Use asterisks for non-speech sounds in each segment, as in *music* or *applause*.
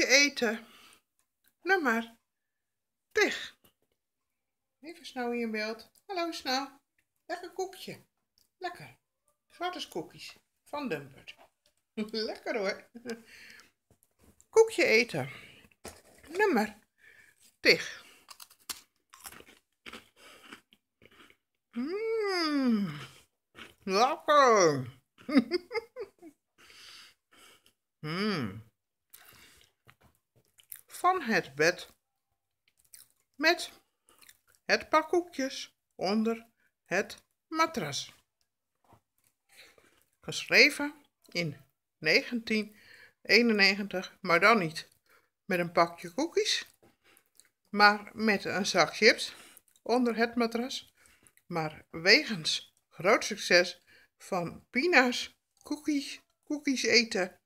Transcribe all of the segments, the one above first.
Koekje eten. Nummer. Tig. Even snel in beeld. Hallo snel. Lekker koekje. Lekker. Gratis koekjes. Van Dumpert. *laughs* Lekker hoor. Koekje eten. Nummer. Tig. Mmm. Lekker. Hmm. *laughs* Van het bed met het pak koekjes onder het matras. Geschreven in 1991, maar dan niet met een pakje koekjes, maar met een zak chips onder het matras. Maar wegens groot succes van Pina's cookies, cookies eten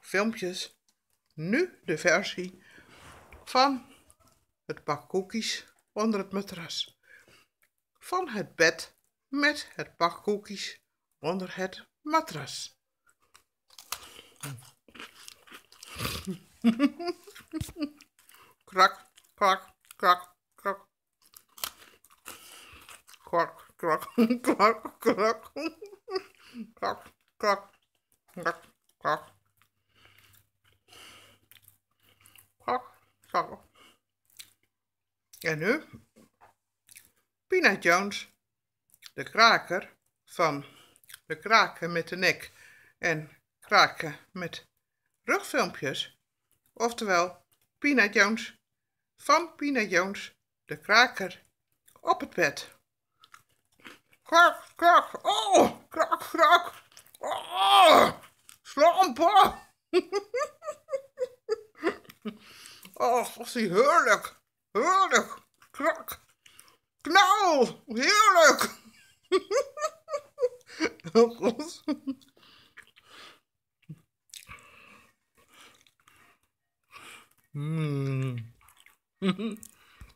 filmpjes nu de versie van het pak koekjes onder het matras. Van het bed met het pak koekjes onder het matras. *laughs* *laughs* krak, krak, krak, krak. Krak, krak, krak, krak. Krak, krak, krak, krak. En nu Pina Jones, de kraker van de kraken met de nek en kraken met rugfilmpjes. Oftewel Pina Jones van Pina Jones, de kraker op het bed. Krak, krak, oh, krak, krak, oh, slampen. *laughs* Oh, was die heerlijk. Heerlijk. Krak. Knauw. Heerlijk. Heel goed. Mm.